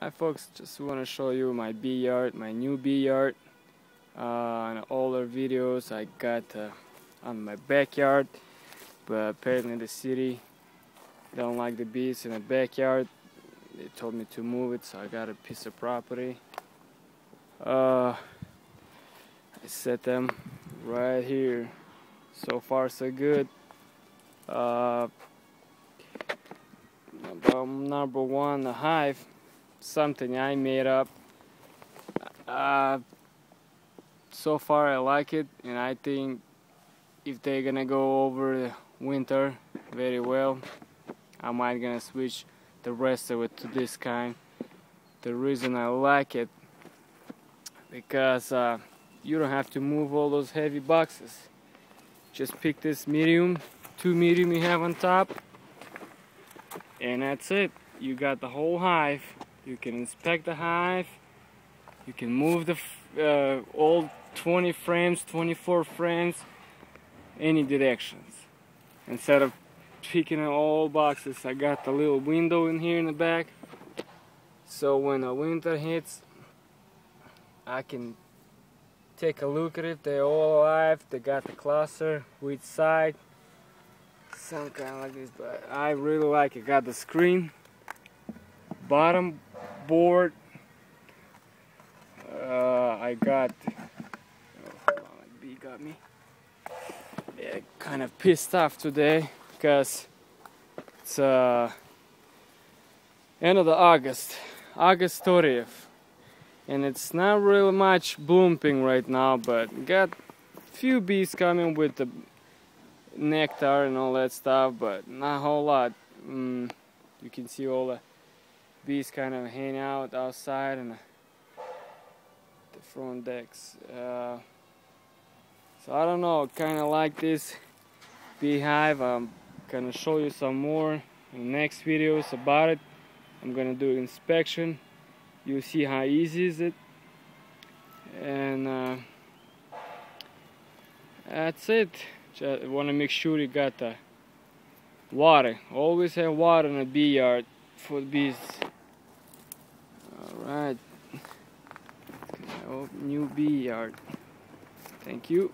Hi folks, just want to show you my bee yard, my new bee yard. Uh, and all the videos I got uh, on my backyard, but apparently the city don't like the bees in the backyard. They told me to move it, so I got a piece of property. Uh, I set them right here. So far, so good. Uh, number one, the hive, something I made up. Uh, so far, I like it, and I think if they're gonna go over the winter very well, I might gonna switch the rest of it to this kind. The reason I like it because uh, you don't have to move all those heavy boxes. Just pick this medium, two medium you have on top, and that's it. You got the whole hive. You can inspect the hive. You can move the uh, all 20 frames, 24 frames, any directions. Instead of picking all boxes, I got the little window in here in the back. So when the winter hits, I can take a look at it. They're all alive. They got the cluster, which side, some kind of like this, but I really like it. Got the screen, bottom board. Uh, I got bee got me. Yeah, kind of pissed off today because it's uh, end of the August, August 30th, and it's not really much blooming right now, but got few bees coming with the nectar and all that stuff, but not a whole lot. Mm, you can see all the bees kind of hang out outside and the front decks. Uh, so I don't know, kind of like this beehive. I'm gonna show you some more in next videos about it. I'm gonna do inspection. You'll see how easy is it. And uh, that's it. Just wanna make sure you got the water. Always have water in a bee yard for the bees. Alright. New bee yard. Thank you.